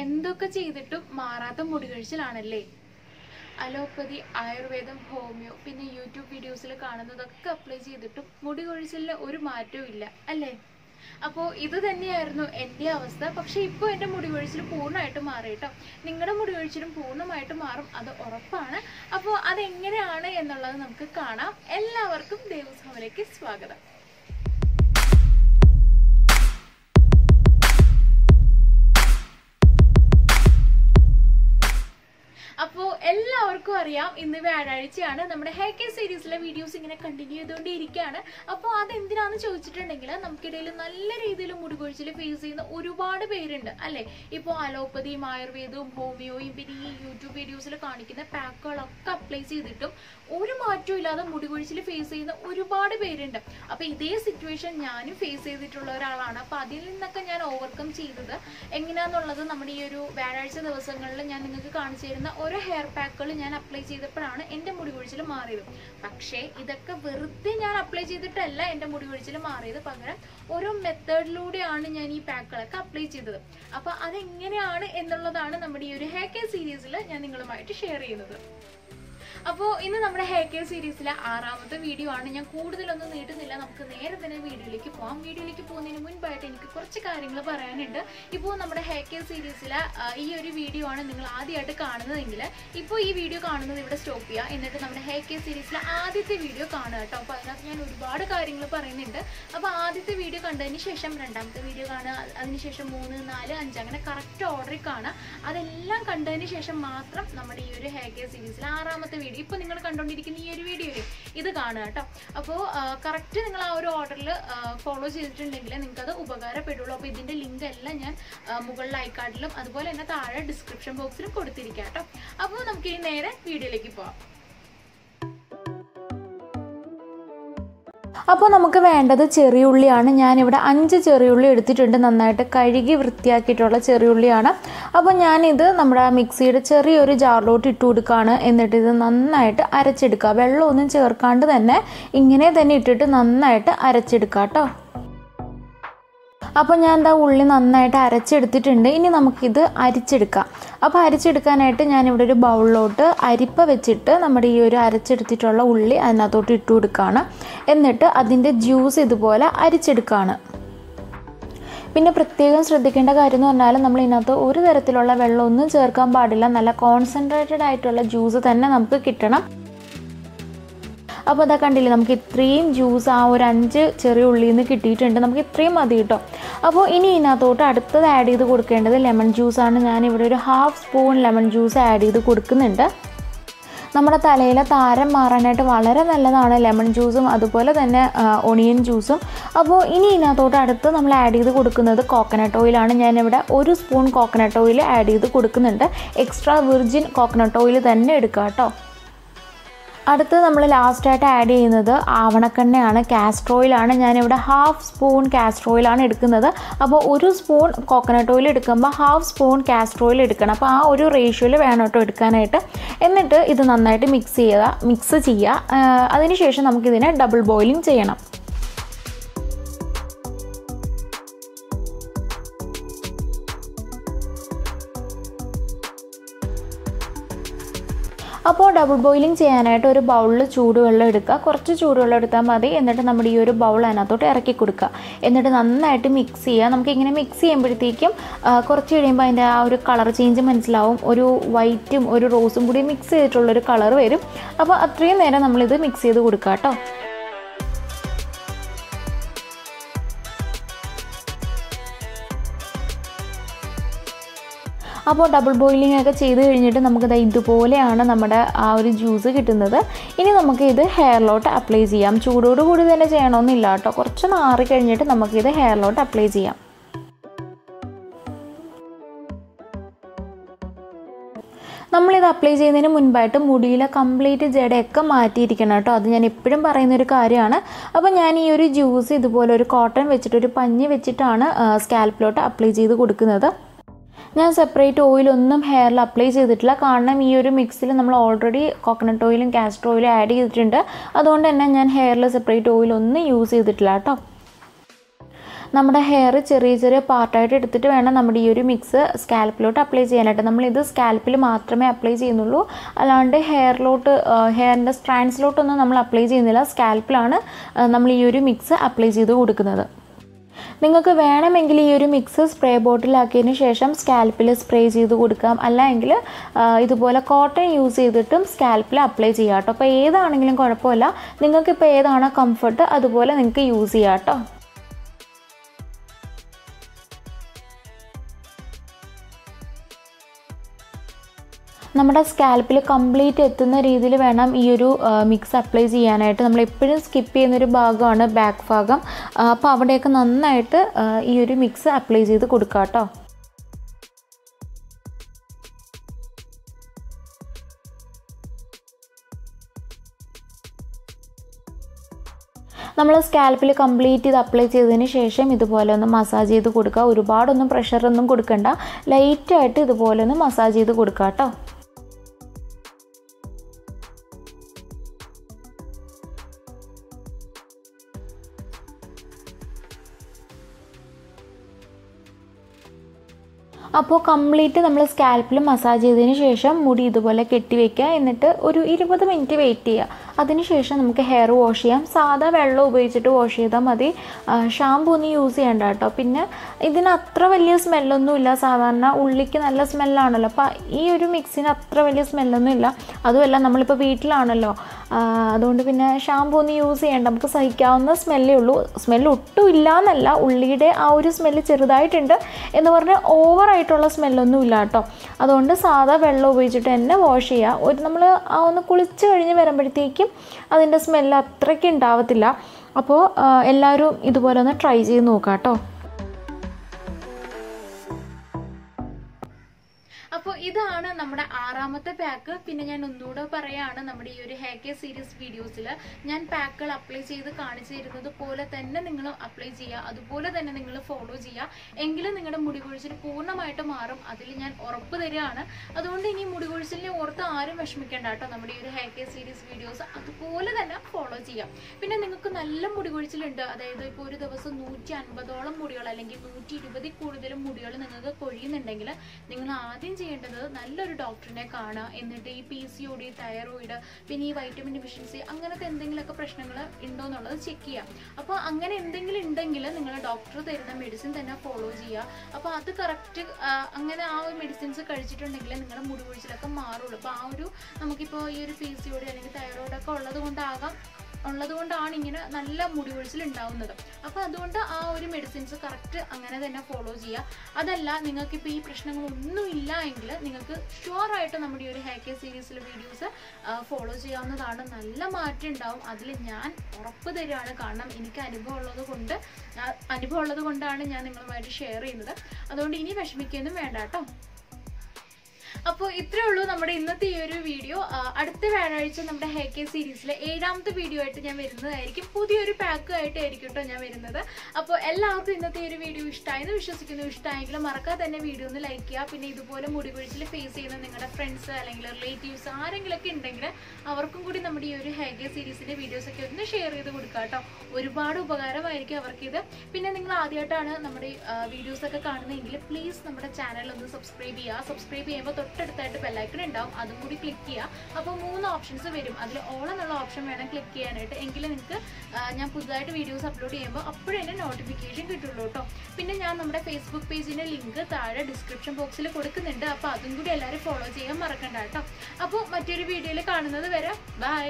എന്തൊക്കെ ചെയ്തിട്ടും മാറാത്ത മുടികഴിച്ചിലാണല്ലേ? അലോപ്പതി ആയുർവേദം ഹോമിയോ പിന്നെ യൂട്യൂബ് വീഡിയോസിൽ കാണുന്നതൊക്കെ അപ്ലൈ ചെയ്തിട്ടും മുടി കൊഴിച്ചിലിന് ഒരു മാറ്റവും ഇല്ല അല്ലേ? അപ്പോൾ ഇത് തന്നെയായിരുന്നു എന്റെ അവസ്ഥ. പക്ഷെ ഇപ്പോൾ എന്റെ മുടി കൊഴിച്ചിൽ പൂർണമായിട്ട് മാറി കേട്ടോ. നിങ്ങളുടെ മുടി കൊഴിച്ചിലും പൂർണമായിട്ട് മാറും അത് ഉറപ്പാണ്. അപ്പോൾ അതെങ്ങനെയാണ് എന്നുള്ളത് നമുക്ക് കാണാം. എല്ലാവർക്കും ദേവസ്വമിലേക്ക് സ്വാഗതം. അപ്പോൾ എല്ലാവർക്കും അറിയാം ഇന്ന് വ്യാഴാഴ്ചയാണ് നമ്മുടെ ഹെയർ കെയർ സീരീസിലെ വീഡിയോസ് ഇങ്ങനെ കണ്ടിന്യൂ ചെയ്തുകൊണ്ടിരിക്കുകയാണ്. അപ്പോൾ അതെന്തിനാന്ന് ചോദിച്ചിട്ടുണ്ടെങ്കിൽ നമുക്കിടയിൽ നല്ല രീതിയിൽ മുടികൊഴിച്ചിൽ ഫേസ് ചെയ്യുന്ന ഒരുപാട് പേരുണ്ട് അല്ലേ? ഇപ്പോൾ അലോപ്പതിയും ആയുർവേദവും ഹോമിയോയും പിന്നെ ഈ യൂട്യൂബ് വീഡിയോസിൽ കാണിക്കുന്ന പാക്കുകളൊക്കെ അപ്ലൈ ചെയ്തിട്ടും ഒരു മാറ്റവും ഇല്ലാതെ മുടികൊഴിച്ചിൽ ഫേസ് ചെയ്യുന്ന ഒരുപാട് പേരുണ്ട്. അപ്പോൾ ഇതേ സിറ്റുവേഷൻ ഞാനും ഫേസ് ചെയ്തിട്ടുള്ള ഒരാളാണ്. അപ്പോൾ അതിൽ നിന്നൊക്കെ ഞാൻ ഓവർകം ചെയ്തത് എങ്ങനെയാണെന്നുള്ളത് നമ്മുടെ ഈ ഒരു വ്യാഴാഴ്ച ദിവസങ്ങളിൽ ഞാൻ നിങ്ങൾക്ക് കാണിച്ചു തരുന്ന ഒരു ഹെയർ പാക്കുകൾ ഞാൻ അപ്ലൈ ചെയ്തപ്പോഴാണ് എന്റെ മുടി കൊഴിച്ചിൽ മാറിയത്. പക്ഷേ ഇതൊക്കെ വെറുതെ ഞാൻ അപ്ലൈ ചെയ്തിട്ടല്ല എന്റെ മുടി കൊഴിച്ചിൽ മാറിയത്. പകരം ഓരോ മെത്തേഡിലൂടെയാണ് ഞാൻ ഈ പാക്കുകളൊക്കെ അപ്ലൈ ചെയ്തത്. അപ്പോൾ അതെങ്ങനെയാണ് എന്നുള്ളതാണ് നമ്മുടെ ഈ ഒരു ഹെയർ കെയർ സീരീസിൽ ഞാൻ നിങ്ങളുമായിട്ട് ഷെയർ ചെയ്യുന്നത്. അപ്പോൾ ഇന്ന് നമ്മുടെ ഹെയർ കെയർ സീരീസിലെ ആറാമത്തെ വീഡിയോ ആണ്. ഞാൻ കൂടുതലൊന്നും നീട്ടുന്നില്ല. നമുക്ക് നേരെ തന്നെ വീഡിയോയിലേക്ക് പോകാം വീഡിയോയിലേക്ക് പോകുന്നതിന് മുൻപായിട്ട് എനിക്ക് കുറച്ച് കാര്യങ്ങൾ പറയാനുണ്ട്. ഇപ്പോൾ നമ്മുടെ ഹെയർ കെയർ സീരീസിലെ ഈ ഒരു വീഡിയോ ആണ് നിങ്ങൾ ആദ്യമായിട്ട് കാണുന്നതെങ്കിൽ ഇപ്പോൾ ഈ വീഡിയോ കാണുന്നത് ഇവിടെ സ്റ്റോപ്പ് ചെയ്യുക എന്നിട്ട് നമ്മുടെ ഹെയർ കെയർ സീരീസിലെ ആദ്യത്തെ വീഡിയോ കാണുക കേട്ടോ. അപ്പോൾ അതിനകത്ത് ഞാൻ ഒരുപാട് കാര്യങ്ങൾ പറയുന്നുണ്ട്. അപ്പോൾ ആദ്യത്തെ വീഡിയോ കണ്ടതിന് ശേഷം രണ്ടാമത്തെ വീഡിയോ കാണുക അതിനുശേഷം മൂന്ന് നാല് അഞ്ച് അങ്ങനെ കറക്റ്റ് ഓർഡറിൽ കാണുക. അതെല്ലാം കണ്ടതിന് ശേഷം മാത്രം നമ്മുടെ ഈ ഒരു ഹെയർ കെയർ സീരീസിലെ ആറാമത്തെ വീഡിയോ ഇപ്പോൾ നിങ്ങൾ കണ്ടുകൊണ്ടിരിക്കുന്ന ഈ ഒരു വീഡിയോയിൽ ഇത് കാണുക കേട്ടോ അപ്പോൾ കറക്റ്റ് നിങ്ങൾ ആ ഒരു ഓർഡറിൽ ഫോളോ ചെയ്തിട്ടുണ്ടെങ്കിൽ നിങ്ങൾക്ക് അത് ഉപകാരപ്പെടുള്ളൂ. അപ്പോൾ ഇതിന്റെ ലിങ്ക് എല്ലാം ഞാൻ മുകളിൽ ഐക്കാർഡിലും അതുപോലെ തന്നെ താഴെ ഡിസ്ക്രിപ്ഷൻ ബോക്സിലും കൊടുത്തിരിക്കാം കേട്ടോ അപ്പോൾ നമുക്ക് ഈ നേരെ വീഡിയോയിലേക്ക് പോവാം. അപ്പോൾ നമുക്ക് വേണ്ടത് ചെറിയ ചെറിയുള്ളിയാണ്. ഞാനിവിടെ അഞ്ച് ചെറിയ ഉള്ളി എടുത്തിട്ടുണ്ട്. നന്നായിട്ട് കഴുകി വൃത്തിയാക്കിയിട്ടുള്ള ചെറിയ ഉള്ളിയാണ് അപ്പോൾ ഞാനിത് നമ്മുടെ മിക്സിയുടെ ചെറിയൊരു ജാറിലോട്ട് ഇട്ട് കൊടുക്കുകയാണ് എന്നിട്ട് ഇത് നന്നായിട്ട് അരച്ചെടുക്കുക. വെള്ളമൊന്നും ചേർക്കാണ്ട് തന്നെ ഇങ്ങനെ തന്നെ ഇട്ടിട്ട് നന്നായിട്ട് അരച്ചെടുക്കുക കേട്ടോ. അപ്പോൾ ഞാൻ എന്താ ഉള്ളി നന്നായിട്ട് അരച്ചെടുത്തിട്ടുണ്ട്. ഇനി നമുക്കിത് അരിച്ചെടുക്കാം. അപ്പോൾ അരിച്ചെടുക്കാനായിട്ട് ഞാനിവിടെ ഒരു ബൗളിലോട്ട് അരിപ്പ വെച്ചിട്ട് നമ്മുടെ ഈ ഒരു അരച്ചെടുത്തിട്ടുള്ള ഉള്ളി അതിനകത്തോട്ട് ഇട്ട് കൊടുക്കുകയാണ് എന്നിട്ട് അതിന്റെ ജ്യൂസ് ഇതുപോലെ അരിച്ചെടുക്കുകയാണ് പിന്നെ പ്രത്യേകം ശ്രദ്ധിക്കേണ്ട കാര്യം എന്ന് പറഞ്ഞാൽ നമ്മൾ ഇതിനകത്ത് ഒരു തരത്തിലുള്ള വെള്ളമൊന്നും ചേർക്കാൻ പാടില്ല. നല്ല കോൺസെൻട്രേറ്റഡ് ആയിട്ടുള്ള ജ്യൂസ് തന്നെ നമുക്ക് കിട്ടണം. അപ്പോൾ അതാ കണ്ടില്ലേ നമുക്ക് ഇത്രയും ജ്യൂസ് ആ ഒരു അഞ്ച് ചെറിയ ഉള്ളിൽ നിന്ന് കിട്ടിയിട്ടുണ്ട്. നമുക്ക് ഇത്രയും മതി കേട്ടോ. അപ്പോൾ ഇനി ഇതിനകത്തോട്ട് അടുത്തത് ആഡ് ചെയ്ത് കൊടുക്കേണ്ടത് ലെമൺ ജ്യൂസാണ് ഇവിടെ ഒരു half spoon lemon juice add ചെയ്ത് കൊടുക്കുന്നുണ്ട്. നമ്മുടെ തലയിലെ താരം മാറാനായിട്ട് വളരെ നല്ലതാണ് ലെമൺ ജ്യൂസും അതുപോലെ തന്നെ ഒണിയൻ ജ്യൂസും അപ്പോൾ ഇനി ഇതിനകത്തോട്ട് അടുത്ത് നമ്മൾ ആഡ് ചെയ്ത് കൊടുക്കുന്നത് കോക്കനട്ട് ഓയിലാണ് ഞാനിവിടെ ഒരു സ്പൂൺ കോക്കനട്ട് ഓയിൽ ആഡ് ചെയ്ത് കൊടുക്കുന്നുണ്ട്. എക്സ്ട്രാ വിർജിൻ കോക്കനട്ട് ഓയിൽ തന്നെ എടുക്കുക കേട്ടോ അടുത്ത് നമ്മൾ ലാസ്റ്റായിട്ട് ആഡ് ചെയ്യുന്നത് ആവണക്കെണ്ണയാണ് കാസ്റ്റർ ഓയിലാണ് ഞാനിവിടെ ഹാഫ് സ്പൂൺ കാസ്റ്റർ ഓയിലാണ് എടുക്കുന്നത്. അപ്പോൾ ഒരു സ്പൂൺ കോക്കനട്ട് ഓയിൽ എടുക്കുമ്പോൾ ഹാഫ് സ്പൂൺ കാസ്റ്റർ ഓയിൽ എടുക്കണം. അപ്പോൾ ആ ഒരു റേഷ്യോയിൽ വേണം കേട്ടോ എടുക്കാനായിട്ട്. എന്നിട്ട് ഇത് നന്നായിട്ട് മിക്സ് ചെയ്യുക മിക്സ് ചെയ്യുക. അതിനുശേഷം നമുക്കിതിനെ ഡബിൾ ബോയിലിംഗ് ചെയ്യണം. അപ്പോൾ ഡബിൾ ബോയിലിംഗ് ചെയ്യാനായിട്ട് ഒരു ബൗളിൽ ചൂടുവെള്ളം എടുക്കുക. കുറച്ച് ചൂടുവെള്ളം എടുത്താൽ മതി. എന്നിട്ട് നമ്മുടെ ഈ ഒരു ബൗൾ അതിനകത്തോട്ട് ഇറക്കി കൊടുക്കുക. എന്നിട്ട് നന്നായിട്ട് മിക്സ് ചെയ്യുക. നമുക്കിങ്ങനെ മിക്സ് ചെയ്യുമ്പോഴത്തേക്കും കുറച്ച് കഴിയുമ്പോൾ അതിന്റെ ആ ഒരു കളർ ചേഞ്ച് മനസ്സിലാവും. ഒരു വൈറ്റും ഒരു റോസും കൂടി മിക്സ് ചെയ്തിട്ടുള്ളൊരു കളർ വരും. അപ്പോൾ അത്രയും നേരം നമ്മളിത് മിക്സ് ചെയ്ത് കൊടുക്കുക കേട്ടോ. അപ്പോൾ ഡബിൾ ബോയിലിംഗ് ഒക്കെ ചെയ്ത് കഴിഞ്ഞിട്ട് നമുക്കത് ഇതുപോലെയാണ് നമ്മുടെ ആ ഒരു ജ്യൂസ് കിട്ടുന്നത്. ഇനി നമുക്ക് ഇത് ഹെയറിലോട്ട് അപ്ലൈ ചെയ്യാം. ചൂടോട് കൂടി തന്നെ ചെയ്യണമെന്നില്ല കേട്ടോ. കുറച്ച് മാറി കഴിഞ്ഞിട്ട് നമുക്കിത് ഹെയറിലോട്ട് അപ്ലൈ ചെയ്യാം. നമ്മളിത് അപ്ലൈ ചെയ്യുന്നതിന് മുൻപായിട്ട് മുടിയിലെ കംപ്ലീറ്റ് ജടയൊക്കെ മാറ്റിയിരിക്കണം കേട്ടോ. അത് ഞാൻ എപ്പോഴും പറയുന്ന ഒരു കാര്യമാണ്. അപ്പോൾ ഞാൻ ഈ ഒരു ജ്യൂസ് ഇതുപോലെ ഒരു കോട്ടൺ വെച്ചിട്ട് ഒരു പഞ്ഞി വെച്ചിട്ടാണ് സ്കാൽപ്പിലോട്ട് അപ്ലൈ ചെയ്ത് കൊടുക്കുന്നത്. ഞാൻ സെപ്പറേറ്റ് ഓയിലൊന്നും ഹെയറിൽ അപ്ലൈ ചെയ്തിട്ടില്ല. കാരണം ഈ ഒരു മിക്സിൽ നമ്മൾ ഓൾറെഡി കോക്കനട്ട് ഓയിലും കാസ്റ്റർ ഓയിലും ആഡ് ചെയ്തിട്ടുണ്ട്. അതുകൊണ്ട് തന്നെ ഞാൻ ഹെയറിൽ സെപ്പറേറ്റ് ഓയിലൊന്നും യൂസ് ചെയ്തിട്ടില്ല കേട്ടോ. നമ്മുടെ ഹെയർ ചെറിയ ചെറിയ പാർട്ടായിട്ട് എടുത്തിട്ട് വേണം നമ്മുടെ ഈ ഒരു മിക്സ് സ്കാൽപ്പിലോട്ട് അപ്ലൈ ചെയ്യാനായിട്ട്. നമ്മളിത് സ്കാൽപ്പിൽ മാത്രമേ അപ്ലൈ ചെയ്യുന്നുള്ളൂ. അല്ലാണ്ട് ഹെയറിലോട്ട് ഹെയറിന്റെ സ്ട്രാൻഡ്സിലോട്ടൊന്നും നമ്മൾ അപ്ലൈ ചെയ്യുന്നില്ല. സ്കാൽപ്പിലാണ് നമ്മൾ ഈ ഒരു മിക്സ് അപ്ലൈ ചെയ്ത് കൊടുക്കുന്നത്. നിങ്ങൾക്ക് വേണമെങ്കിൽ ഈ ഒരു മിക്സ് സ്പ്രേ ബോട്ടിലാക്കിയതിന് ശേഷം സ്കാൽപ്പിൽ സ്പ്രേ ചെയ്ത് കൊടുക്കാം. അല്ലെങ്കിൽ ഇതുപോലെ കോട്ടൺ യൂസ് ചെയ്തിട്ടും സ്കാൽപ്പിൽ അപ്ലൈ ചെയ്യാം കേട്ടോ അപ്പോൾ ഏതാണെങ്കിലും കുഴപ്പമില്ല. നിങ്ങൾക്കിപ്പോൾ ഏതാണോ കംഫർട്ട് അതുപോലെ നിങ്ങൾക്ക് യൂസ് ചെയ്യാം കേട്ടോ നമ്മുടെ സ്കാൽപ്പിൽ കംപ്ലീറ്റ് എത്തുന്ന രീതിയിൽ വേണം ഈ ഒരു മിക്സ് അപ്ലൈ ചെയ്യാനായിട്ട്. നമ്മൾ എപ്പോഴും സ്കിപ്പ് ചെയ്യുന്നൊരു ഭാഗമാണ് ബാക്ക് ഭാഗം. അപ്പോൾ അവിടെയൊക്കെ നന്നായിട്ട് ഈ ഒരു മിക്സ് അപ്ലൈ ചെയ്ത് കൊടുക്കുക കേട്ടോ നമ്മൾ സ്കാൽപ്പിൽ കംപ്ലീറ്റ് ചെയ്ത് അപ്ലൈ ചെയ്തതിന് ശേഷം ഇതുപോലെ ഒന്ന് മസാജ് ചെയ്ത് കൊടുക്കുക. ഒരുപാടൊന്നും പ്രഷറൊന്നും കൊടുക്കണ്ട. ലൈറ്റായിട്ട് ഇതുപോലെ ഒന്ന് മസാജ് ചെയ്ത് കൊടുക്കുക കേട്ടോ അപ്പോൾ കംപ്ലീറ്റ് നമ്മൾ സ്കാൽപ്പിൽ മസാജ് ചെയ്തതിന് ശേഷം മുടി ഇതുപോലെ കെട്ടി വെക്കുക എന്നിട്ട് ഒരു ഇരുപത് മിനിറ്റ് വെയിറ്റ് ചെയ്യുക അതിനുശേഷം നമുക്ക് ഹെയർ വാഷ് ചെയ്യാം. സാധാ വെള്ളം ഉപയോഗിച്ചിട്ട് വാഷ് ചെയ്താൽ മതി. ഷാംപൂ ഒന്നും യൂസ് ചെയ്യണ്ട കേട്ടോ. പിന്നെ ഇതിന് അത്ര വലിയ സ്മെല്ലൊന്നുമില്ല സാധാരണ ഉള്ളിക്ക് നല്ല സ്മെല്ലാണല്ലോ അപ്പോൾ ഈ ഒരു മിക്സിന് അത്ര വലിയ സ്മെല്ലൊന്നുമില്ല അതുമല്ല നമ്മളിപ്പോൾ വീട്ടിലാണല്ലോ. അതുകൊണ്ട് പിന്നെ ഷാംപൂ ഒന്നും യൂസ് ചെയ്യേണ്ട. നമുക്ക് സഹിക്കാവുന്ന സ്മെല്ലേ ഉള്ളൂ. സ്മെല്ല് ഒട്ടും ഇല്ല എന്നല്ല ഉള്ളിയുടെ ആ ഒരു സ്മെല്ല് ചെറുതായിട്ടുണ്ട്. എന്ന് പറഞ്ഞാൽ ഓവറായിട്ടുള്ള സ്മെല്ലൊന്നും ഇല്ല കേട്ടോ. അതുകൊണ്ട് സാധാ വെള്ളം ഉപയോഗിച്ചിട്ട് തന്നെ വാഷ് ചെയ്യുക ഒരു നമ്മൾ ഒന്ന് കുളിച്ച് കഴിഞ്ഞ് വരുമ്പോഴത്തേക്കും അതിന്റെ സ്മെല്ല് അത്രയ്ക്ക് ഉണ്ടാവത്തില്ല. അപ്പോൾ എല്ലാവരും ഇതുപോലെ ഒന്ന് ട്രൈ ചെയ്ത് നോക്കാം കേട്ടോ ഇതാണ് നമ്മുടെ ആറാമത്തെ പാക്ക് പിന്നെ ഞാൻ ഒന്നുകൂടെ പറയാണ് നമ്മുടെ ഈ ഒരു ഹെയർ കെയർ സീരീസ് വീഡിയോസിൽ ഞാൻ പാക്കുകൾ അപ്ലൈ ചെയ്ത് കാണിച്ചു തരുന്നത് പോലെ തന്നെ നിങ്ങൾ അപ്ലൈ ചെയ്യുക അതുപോലെ തന്നെ നിങ്ങൾ ഫോളോ ചെയ്യുക എങ്കിലും നിങ്ങളുടെ മുടി കൊഴിച്ചിൽ പൂർണമായിട്ട് മാറും. അതിൽ ഞാൻ ഉറപ്പ് തരികയാണ്. അതുകൊണ്ട് ഇനി മുടി കൊഴിച്ചിലിനെ ഓർത്ത് ആരും വിഷമിക്കേണ്ട കേട്ടോ. നമ്മുടെ ഈ ഒരു ഹെയർ കെയർ സീരീസ് വീഡിയോസ് അതുപോലെ തന്നെ ഫോളോ ചെയ്യാം. പിന്നെ നിങ്ങൾക്ക് നല്ല മുടി കൊഴിച്ചിലുണ്ട് അതായത് ഇപ്പോൾ ഒരു ദിവസം നൂറ്റി അൻപതോളം മുടികൾ അല്ലെങ്കിൽ നൂറ്റി ഇരുപതിൽ കൂടുതലും മുടികൾ നിങ്ങൾക്ക് കൊഴിയുന്നുണ്ടെങ്കിൽ നിങ്ങൾ ആദ്യം ചെയ്യേണ്ടത് നല്ലൊരു ഡോക്ടറിനെ കാണുക എന്നിട്ട് ഈ P C O D thyroid പിന്നെ ഈ വൈറ്റമിൻ ഡിഫിഷ്യൻസി അങ്ങനത്തെ എന്തെങ്കിലുമൊക്കെ പ്രശ്നങ്ങൾ ഉണ്ടോ എന്നുള്ളത് ചെക്ക് ചെയ്യാം. അപ്പോൾ അങ്ങനെ എന്തെങ്കിലും ഉണ്ടെങ്കിൽ നിങ്ങൾ ഡോക്ടർ തരുന്ന മെഡിസിൻ തന്നെ ഫോളോ ചെയ്യുക. അപ്പോൾ അത് കറക്റ്റ് അങ്ങനെ ആ ഒരു മെഡിസിൻസ് കഴിച്ചിട്ടുണ്ടെങ്കിൽ നിങ്ങളുടെ മുടി കുഴിച്ചിലൊക്കെ മാറുള്ളൂ. അപ്പോൾ ആ ഒരു നമുക്കിപ്പോൾ ഈ ഒരു പി സി ഒ ഡി അല്ലെങ്കിൽ തൈറോയിഡ് ഒക്കെ ഉള്ളത് കൊണ്ടാകാം ഉള്ളത് കൊണ്ടാണ് ഇങ്ങനെ നല്ല മുടി കൊഴിച്ചിൽ ഉണ്ടാവുന്നത് അപ്പോൾ അതുകൊണ്ട് ആ ഒരു മെഡിസിൻസ് കറക്റ്റ് അങ്ങനെ തന്നെ ഫോളോ ചെയ്യുക. അതല്ല നിങ്ങൾക്ക് ഇപ്പൊ ഈ പ്രശ്നങ്ങളൊന്നും ഇല്ല എങ്കിൽ നിങ്ങൾക്ക് ഷുവറായിട്ട് നമ്മുടെ ഈ ഒരു ഹെയർ കെയർ സീരീസിലെ വീഡിയോസ് ഫോളോ ചെയ്യാവുന്നതാണ്. നല്ല മാറ്റം ഉണ്ടാവും. അതിൽ ഞാൻ ഉറപ്പ് തരികയാണ്. കാരണം എനിക്ക് അനുഭവം ഉള്ളത് കൊണ്ട് അനുഭവം ഉള്ളത് കൊണ്ടാണ് ഞാൻ നിങ്ങളുമായിട്ട് ഷെയർ ചെയ്യുന്നത്. അതുകൊണ്ട് ഇനി വിഷമിക്കുകയൊന്നും വേണ്ട കേട്ടോ. അപ്പോൾ ഇത്രേ ഉള്ളൂ നമ്മുടെ ഇന്നത്തെ ഈ ഒരു വീഡിയോ. അടുത്ത വ്യാഴാഴ്ച നമ്മുടെ ഹെയർ കെയർ സീരീസിലെ ഏഴാമത്തെ വീഡിയോ ആയിട്ട് ഞാൻ വരുന്നതായിരിക്കും. പുതിയൊരു പാക്ക് ആയിട്ടായിരിക്കും കേട്ടോ ഞാൻ വരുന്നത്. അപ്പോൾ എല്ലാവർക്കും ഇന്നത്തെ ഈ ഒരു വീഡിയോ ഇഷ്ടമായെന്ന് വിശ്വസിക്കുന്നു. ഇഷ്ടമായെങ്കിൽ മറക്കാതെ തന്നെ വീഡിയോ ഒന്ന് ലൈക്ക് ചെയ്യുക. പിന്നെ ഇതുപോലെ മുടി കൊഴിച്ചിൽ ഫേസ് ചെയ്യുന്ന നിങ്ങളുടെ ഫ്രണ്ട്സ് അല്ലെങ്കിൽ റിലേറ്റീവ്സ് ആരെങ്കിലുമൊക്കെ ഉണ്ടെങ്കിൽ അവർക്കും കൂടി നമ്മുടെ ഈ ഒരു ഹെയർ കെയർ സീരീസിന്റെ വീഡിയോസ് ഒക്കെ ഒന്ന് ഷെയർ ചെയ്ത് കൊടുക്കുക കേട്ടോ. ഒരുപാട് ഉപകാരമായിരിക്കും അവർക്കിത്. പിന്നെ നിങ്ങൾ ആദ്യമായിട്ടാണ് നമ്മുടെ വീഡിയോസൊക്കെ കാണുന്നതെങ്കിൽ പ്ലീസ് നമ്മുടെ ചാനൽ ഒന്ന് സബ്സ്ക്രൈബ് ചെയ്യുക. സബ്സ്ക്രൈബ് ചെയ്യുമ്പോൾ തൊട്ടടുത്തായിട്ട് ബെല്ലൈക്കൺ ഉണ്ടാവും. അതും കൂടി ക്ലിക്ക് ചെയ്യുക അപ്പോൾ മൂന്ന് ഓപ്ഷൻസ് വരും. അതിൽ ഓൾ എന്നുള്ള ഓപ്ഷൻ വേണം ക്ലിക്ക് ചെയ്യാനായിട്ട്. എങ്കിൽ നിങ്ങൾക്ക് ഞാൻ പുതുതായിട്ട് വീഡിയോസ് അപ്ലോഡ് ചെയ്യുമ്പോൾ അപ്പോഴേ നോട്ടിഫിക്കേഷൻ കിട്ടുള്ളൂ കേട്ടോ പിന്നെ ഞാൻ നമ്മുടെ ഫേസ്ബുക്ക് പേജിന്റെ ലിങ്ക് താഴെ ഡിസ്ക്രിപ്ഷൻ ബോക്സിൽ കൊടുക്കുന്നുണ്ട്. അപ്പോൾ അതും കൂടി എല്ലാവരും ഫോളോ ചെയ്യാൻ മറക്കണ്ട കേട്ടോ അപ്പോൾ മറ്റൊരു വീഡിയോയിൽ കാണുന്നത് വരെ ബൈ